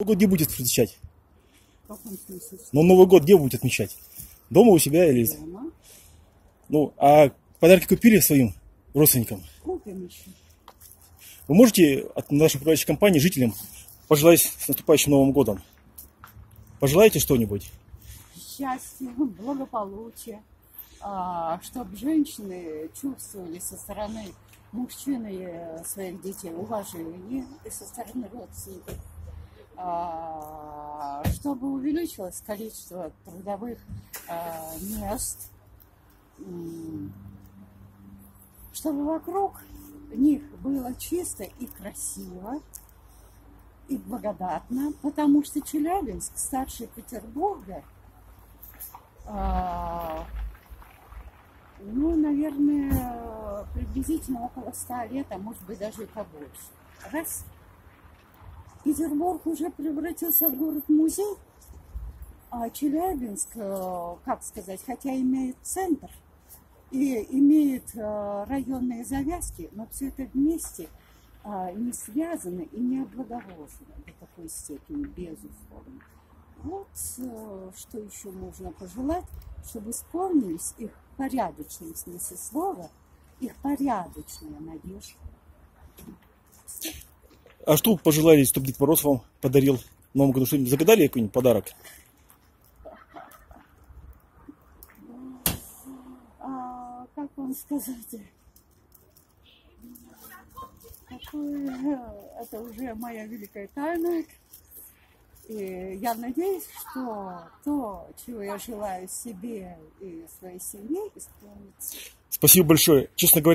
Новый год где будет встречать? Ну, Новый год где будете отмечать? Дома у себя или... Дома. Ну, а подарки купили своим родственникам? Купим еще. Вы можете от нашей управляющей компании жителям пожелать с наступающим Новым годом? Пожелаете что-нибудь? Счастья, благополучия, чтобы женщины чувствовали со стороны мужчин и своих детей уважение и со стороны родственников, а, чтобы увеличилось количество трудовых а, мест, чтобы вокруг них было чисто и красиво, и благодатно, потому что Челябинск старше Петербурга, а, ну, наверное, приблизительно около ста лет, а может быть даже и побольше. Раз Петербург уже превратился в город-музей, а Челябинск, э, как сказать, хотя имеет центр и имеет э, районные завязки, но все это вместе а, не связано и не облагорожено до такой степени, безусловно. Вот э, что еще можно пожелать, чтобы исполнились их порядочном смысле слова, их порядочная надежда. А что пожелали, чтобы Дед Мороз вам подарил в Новом году? Что-нибудь загадали какой-нибудь подарок? А, как вам сказать? Какое, это уже моя великая тайна. И я надеюсь, что то, чего я желаю себе и своей семье, исполнится. Спасибо большое. Честно говоря,